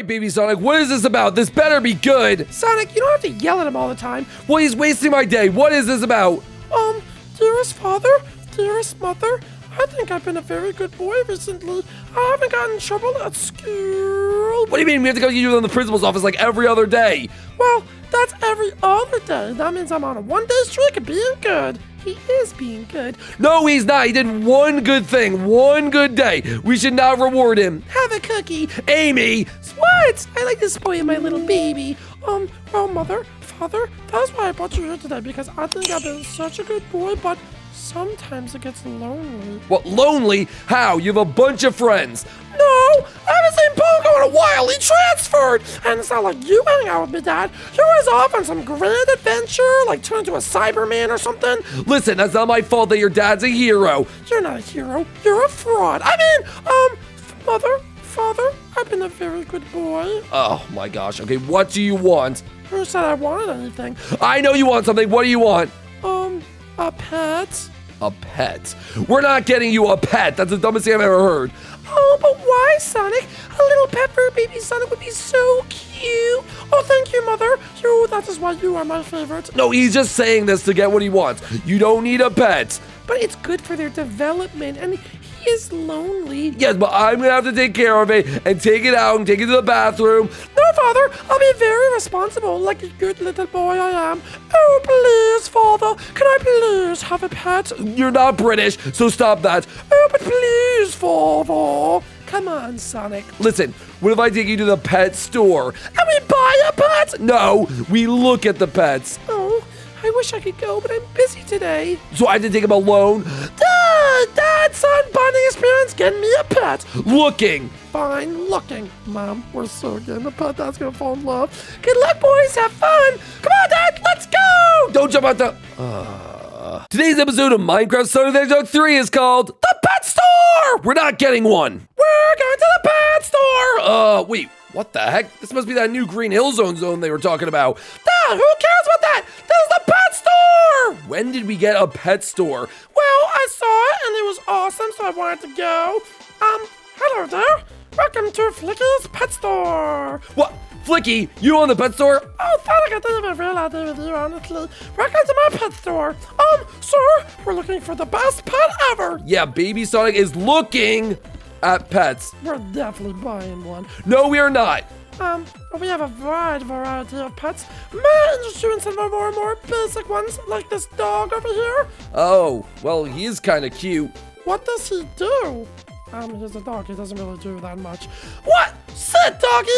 right, baby Sonic, what is this about? This better be good. Sonic, you don't have to yell at him all the time. Well, he's wasting my day. What is this about? Um, dearest father, dearest mother, I think I've been a very good boy recently. I haven't gotten in trouble at school. What do you mean? We have to go to you in the principal's office like every other day. Well, that's every other day. That means I'm on a one day streak of being good. He is being good. No, he's not. He did one good thing, one good day. We should not reward him. Have a cookie. Amy! What? I like to spoil my little baby. Um, well, mother, father, that's why I brought you here today because I think I've been such a good boy, but sometimes it gets lonely. What, lonely? How? You have a bunch of friends. No, I haven't seen Pogo in a while. He transferred. And it's not like you hang out with me, Dad. You're always off on some grand adventure, like turn into a Cyberman or something. Listen, that's not my fault that your dad's a hero. You're not a hero. You're a fraud. I mean, um, mother, father, I've been a very good boy. Oh my gosh. Okay, what do you want? Who said I wanted anything? I know you want something. What do you want? Um, a pet. A pet. We're not getting you a pet. That's the dumbest thing I've ever heard. Oh, but why, Sonic? A little pet for baby Sonic would be so cute. Oh, thank you, Mother. You, that is why you are my favorite. No, he's just saying this to get what he wants. You don't need a pet. But it's good for their development, and he is lonely. Yes, but I'm gonna have to take care of it and take it out and take it to the bathroom. Father, I'll be very responsible, like a good little boy I am. Oh, please, Father, can I please have a pet? You're not British, so stop that. Oh, but please, Father. Come on, Sonic. Listen, what if I take you to the pet store? And we buy a pet? No, we look at the pets. Oh, I wish I could go, but I'm busy today. So I have to take him alone? Dad, Dad, son, bonding experience, get me a pet. Looking. Fine, looking. Mom, we're so getting a pet that's gonna fall in love. Good luck, boys, have fun. Come on, Dad, let's go. Don't jump out the... Uh, today's episode of Minecraft Sonic the Hedgehog 3 is called The Pet Store! We're not getting one. We're going to the pet store. Uh, wait, what the heck? This must be that new Green Hill Zone zone they were talking about. Dad, who cares that? This is the pet store. When did we get a pet store? Well, I saw it and it was awesome, so I wanted to go. Um, hello there. Welcome to Flicky's Pet Store. What? Flicky, you own the pet store? Oh, Sonic, I didn't even realize it was you, honestly. Welcome to my pet store. Um, sir, we're looking for the best pet ever. Yeah, Baby Sonic is looking at pets. We're definitely buying one. No, we are not. Um, we have a wide variety of pets. May I interest you in some of our more, more basic ones, like this dog over here? Oh, well, he is kind of cute. What does he do? Um, he's a dog. He doesn't really do that much. What? Sit, doggy!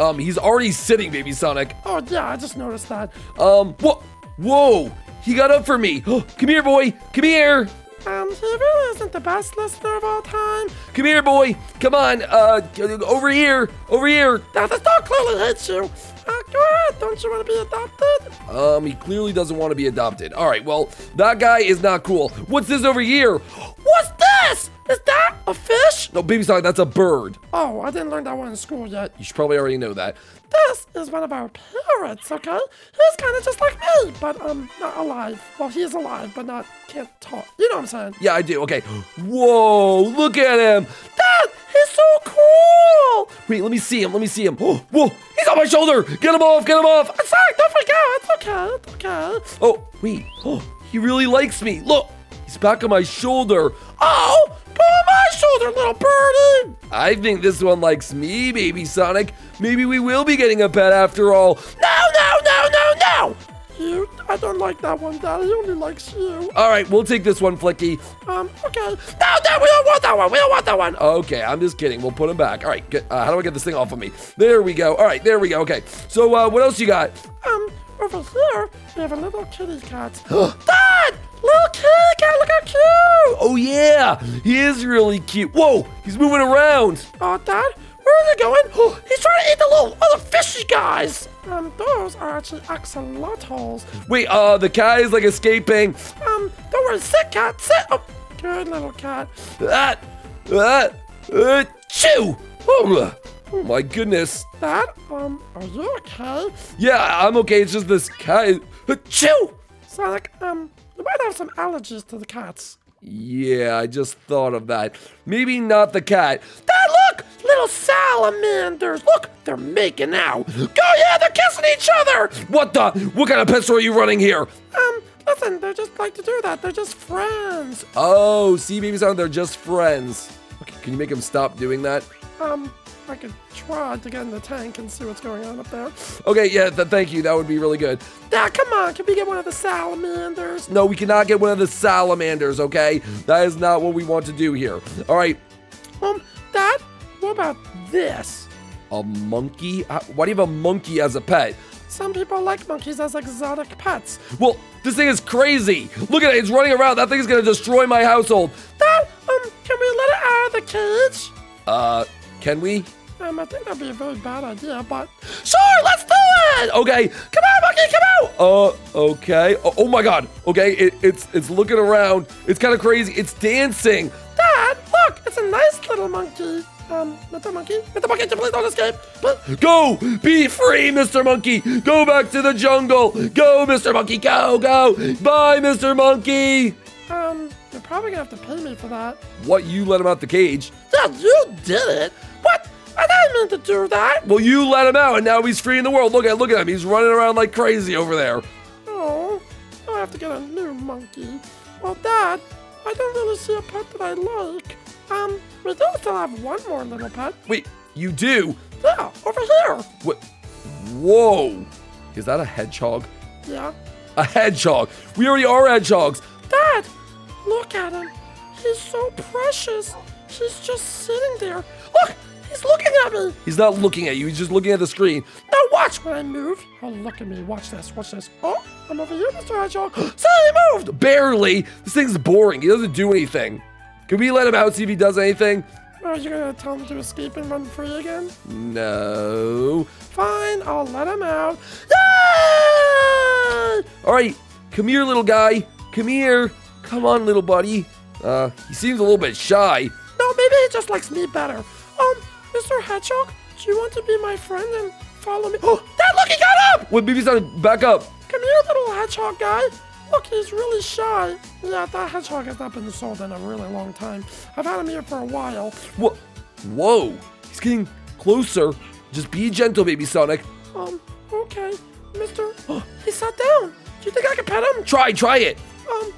Um, he's already sitting, Baby Sonic. Oh, yeah, I just noticed that. Um, whoa, whoa, he got up for me. Come here, boy. Come here. Um, he really isn't the best listener of all time. Come here, boy. Come on. Uh, over here. Over here. Now, this dog clearly hates you. Uh, go ahead. Don't you want to be adopted? Um, he clearly doesn't want to be adopted. All right, well, that guy is not cool. What's this over here? What's this? Is that a fish? No, Baby Sonic, that's a bird. Oh, I didn't learn that one in school yet. You should probably already know that. This is one of our parrots, okay? He's kind of just like me, but um, not alive. Well, he is alive, but not can't talk. You know what I'm saying? Yeah, I do. Okay. Whoa, look at him. Dad, he's so cool. Wait, let me see him. Let me see him. Oh, whoa, he's on my shoulder. Get him off. Get him off. I'm sorry. Don't forget. It's okay. It's okay. Oh, wait. Oh, he really likes me. Look, he's back on my shoulder. Oh, go on my shoulder, little birdie. I think this one likes me, Baby Sonic. Maybe we will be getting a pet after all. No, no, no, no, no. You, I don't like that one, Dad. He only likes you. All right, we'll take this one, Flicky. Um, okay. No, no, we don't want that one. We don't want that one. Okay, I'm just kidding. We'll put him back. All right, good. Uh, how do I get this thing off of me? There we go. All right, there we go. Okay, so uh, what else you got? Um, over here, we have a little kitty cat. cute! Oh, yeah, he is really cute. Whoa, he's moving around. Oh, Dad, where are they going? Oh, he's trying to eat the little other fishy guys. Um, those are actually axolotls. Wait, uh, the cat is like escaping. Um, don't worry, sit, cat, sit. Oh, good little cat. That, that, uh, chew. Oh, oh my goodness. Dad, um, are you okay? Yeah, I'm okay. It's just this cat. Uh, chew. Sonic, um, you might have some allergies to the cats. Yeah, I just thought of that. Maybe not the cat. Dad, look! little salamanders. Look, they're making out. Go, yeah, they're kissing each other. What the? What kind of pet store are you running here? Um, listen, they just like to do that. They're just friends. Oh, see, baby sound, they're just friends. Okay, can you make them stop doing that? Um, I could try to get in the tank and see what's going on up there. Okay, yeah, th- thank you. That would be really good. Dad, come on, can we get one of the salamanders? No, we cannot get one of the salamanders, okay? That is not what we want to do here. All right, Um, Dad, what about this? a monkey? Uh, Why do you have a monkey as a pet? Some people like monkeys as exotic pets. Well, this thing is crazy. Look at it, it's running around. That thing's gonna destroy my household. Dad, um, can we let it out of the cage? Uh, can we? Um, I think that'd be a very bad idea, but sure, let's do it. Okay, Come on, monkey, come out. Uh, okay. Oh, oh my God. Okay, it, it's it's looking around. It's kind of crazy. It's dancing. Dad, look, it's a nice little monkey. Um, little monkey, little monkey, please don't escape. But Go, be free, Mr. Monkey. Go back to the jungle. Go, Mr. Monkey. Go, go. Bye, Mr. Monkey. um, you're probably gonna have to pay me for that. What? You let him out the cage? Dad, you did it. What? I didn't mean to do that. Well, you let him out, and now he's free in the world. Look at look at him. He's running around like crazy over there. Oh, I have to get a new monkey. Well, Dad, I don't really see a pet that I like. Um, we do still have one more little pet. Wait, you do? Yeah, over here. What? Whoa! Is that a hedgehog? Yeah. A hedgehog. We already are hedgehogs. Dad, look at him. He's so precious. He's just sitting there. Look, he's looking at me. He's not looking at you. He's just looking at the screen. Now watch when I move. Oh, look at me. Watch this. Watch this. Oh, I'm over here, Mr. Hedgehog. See, he moved. Barely. This thing's boring. He doesn't do anything. Can we let him out see if he does anything? Are you gonna tell him to escape and run free again? No. Fine, I'll let him out. Yay! All right, come here, little guy. Come here. Come on, little buddy. Uh, he seems a little bit shy. No, maybe he just likes me better. Um, Mr. Hedgehog, do you want to be my friend and follow me? Oh, Dad, look, he got up! Wait, baby son, back up. Come here, little hedgehog guy. Look, he's really shy. Yeah, that hedgehog has not been sold in a really long time. I've had him here for a while. Whoa. Whoa. He's getting closer. Just be gentle, baby Sonic. Um, okay, Mr. Oh, he sat down. Do you think I can pet him? Try, try it. Um,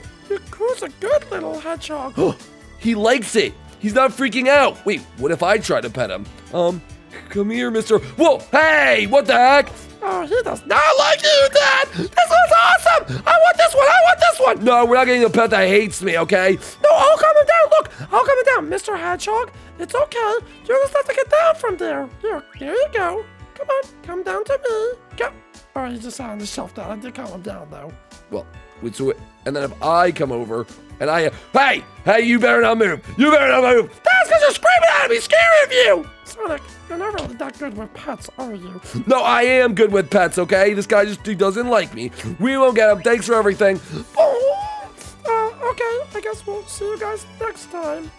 who's a good little hedgehog? he likes it. He's not freaking out. Wait, what if I try to pet him? Um, come here, mister. Whoa, hey, what the heck? Oh, he does not like you, Dad! This one's awesome! I want this one! I want this one! No, we're not getting a pet that hates me, okay? No, I'll calm him down! Look! I'll calm him down! Mr. Hedgehog, it's okay. You just have to get down from there. Here, here you go. Come on, come down to me. Go. All right, he's just on the shelf down. I did calm him down, though. Well, wait, so, and then if I come over and I, hey, hey, you better not move. You better not move. That's because you're screaming at me, scared of you! Sonic, you're really that good with pets, are you? No, I am good with pets, okay? This guy just he doesn't like me. We won't get him. Thanks for everything. Oh, uh, okay, I guess we'll see you guys next time.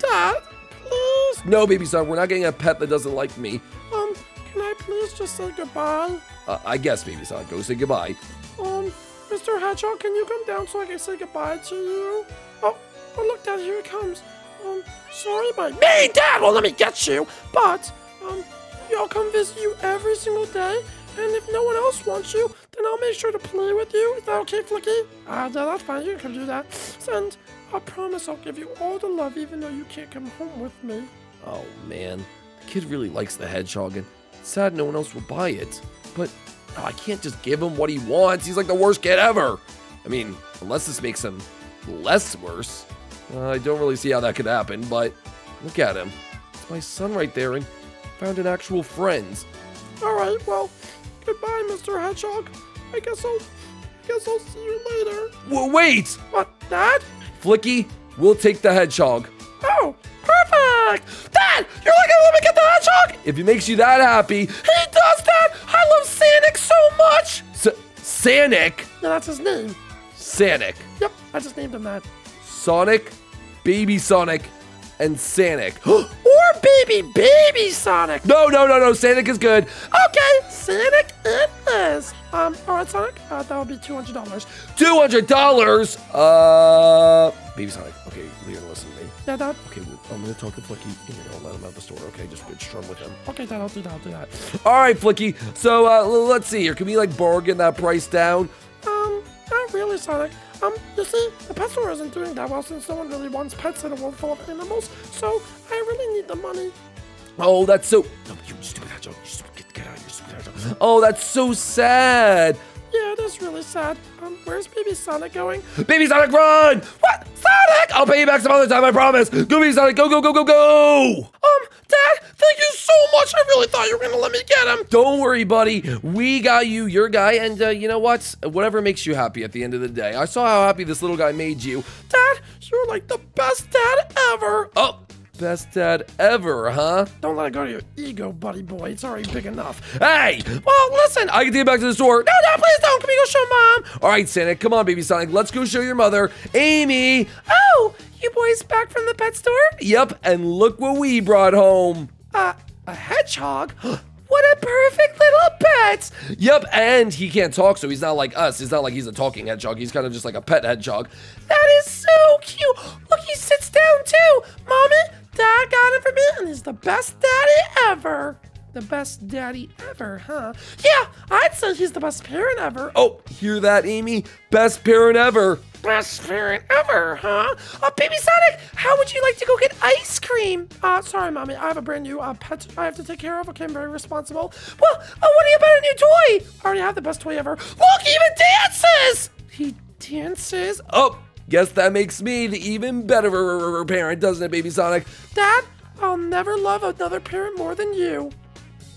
Dad, please, No, baby son, we're not getting a pet that doesn't like me. um, can I please just say goodbye? Uh, I guess, baby son, go say goodbye. Um, Mr. Hedgehog, can you come down so I can say goodbye to you? Oh, oh look, Dad, here he comes. Um, sorry, my me, Dad. Well, let me get you. But, um, I'll come visit you every single day. And if no one else wants you, then I'll make sure to play with you. Is that okay, Flicky? Ah, yeah, that's fine. You can do that. And I promise I'll give you all the love, even though you can't come home with me. Oh man, the kid really likes the hedgehog, and it's sad no one else will buy it. But I can't just give him what he wants. He's like the worst kid ever. I mean, unless this makes him less worse. Uh, I don't really see how that could happen, but look at him. It's my son right there, and found an actual friend. All right, well, goodbye, Mr. Hedgehog. I guess I'll, I guess I'll see you later. Wait! What, Dad? Flicky, we'll take the hedgehog. Oh, perfect! Dad, you're like let me get the hedgehog? If it makes you that happy, S- Sanic, Yeah, that's his name. Sonic. Yep, I just named him that. Sonic, Baby Sonic, and Sonic. Or baby, baby Sonic? No, no, no, no. Sonic is good. Okay, Sonic is. Um, all right, Sonic, uh, that would be $200. $200. Uh, Baby Sonic. Okay, you're listen to me. Yeah, Dad. Okay, I'm gonna talk to Flicky. You're gonna let him out the store. Okay, just bitch strum with him. Okay, Dad, I'll do that, I'll do that. All right, Flicky. So uh, let's see here. Can we like bargain that price down? Um, not really, Sonic. Um, you see, the pet store isn't doing that well since no one really wants pets in a world full of animals, so I really need the money. Oh, that's so. No, you Oh, that's so sad. Yeah, that's really sad. Um, where's baby Sonic going? Baby Sonic, run! What? Sonic! I'll pay you back some other time, I promise. Go, Baby Sonic, go, go, go, go, go! Um, Dad, thank you so much. I really thought you were gonna let me get him. Don't worry, buddy. We got you, your guy, and uh, you know what? Whatever makes you happy at the end of the day. I saw how happy this little guy made you. Dad, you're like the best dad ever. Oh, best dad ever, huh? Don't let it go to your ego, buddy boy. It's already big enough. Hey! Well, listen, I can take you back to the store. No, no, please don't. Can we go show mom? All right, Sonic, come on, baby Sonic. Let's go show your mother, Amy. Oh, you boys back from the pet store? Yep, and look what we brought home. Uh, a hedgehog? what a perfect little pet! Yep, and he can't talk, so he's not like us. It's not like he's a talking hedgehog. He's kind of just like a pet hedgehog. That is so cute. Look, he sits down too. Mommy, Dad got it for me, and he's the best daddy ever. The best daddy ever, huh? Yeah, I'd say he's the best parent ever. Oh, hear that, Amy? Best parent ever. Best parent ever, huh? Uh, Baby Sonic, how would you like to go get ice cream? Uh, sorry, Mommy, I have a brand new uh, pet I have to take care of. Okay, I'm very responsible. Well, uh, what do you about a new toy? I already have the best toy ever. Look, he even dances! He dances? Oh, guess that makes me the even better parent, doesn't it, baby Sonic? Dad, I'll never love another parent more than you.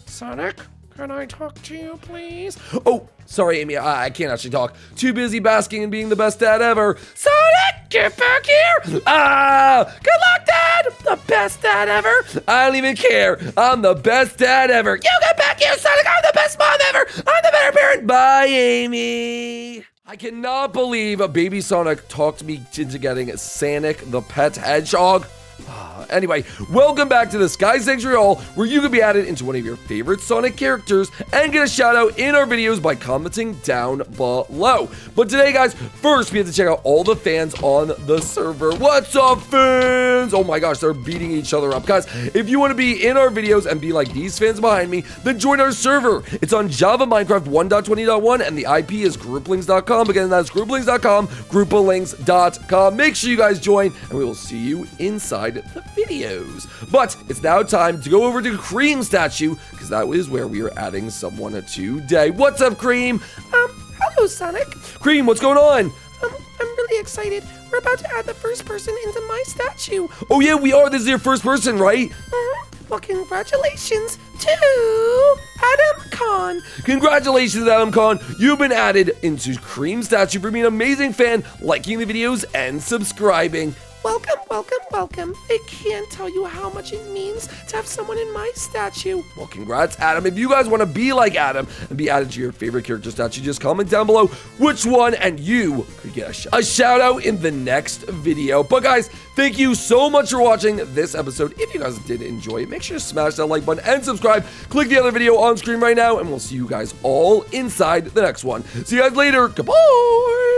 Sonic, can I talk to you, please? Oh, sorry, Amy. I, I can't actually talk. Too busy basking in being the best dad ever. Sonic, get back here! Ah! Good luck, Dad! The best dad ever! I don't even care. I'm the best dad ever. You get back here, Sonic! I'm the best mom ever! I'm the better parent! Bye, Amy. I cannot believe a baby Sonic talked me into getting Sonic the pet hedgehog. Anyway, welcome back to the Sky Sanctuary Hall, where you can be added into one of your favorite Sonic characters and get a shout out in our videos by commenting down below. But today, guys, first we have to check out all the fans on the server. What's up, fans? Oh my gosh, they're beating each other up. Guys, if you want to be in our videos and be like these fans behind me, then join our server. It's on Java Minecraft 1.20.1 and the IP is grouplings.com. Again, that's grouplings.com, grouplings.com. Make sure you guys join and we will see you inside the videos. But it's now time to go over to Cream Statue because that is where we are adding someone today. What's up, Cream? Um, hello, Sonic. Cream, what's going on? Um, I'm really excited. We're about to add the first person into my statue. Oh yeah, we are. This is your first person, right? Mhm. Well, congratulations to Adam Khan. Congratulations, Adam Khan. You've been added into Cream Statue for being an amazing fan, liking the videos, and subscribing. Welcome, welcome, welcome. I can't tell you how much it means to have someone in my statue. Well, congrats, Adam. If you guys want to be like Adam and be added to your favorite character statue, just comment down below which one, and you could get a, sh- a shout out in the next video. But, guys, thank you so much for watching this episode. If you guys did enjoy it, make sure to smash that like button and subscribe. Click the other video on screen right now, and we'll see you guys all inside the next one. See you guys later. Goodbye.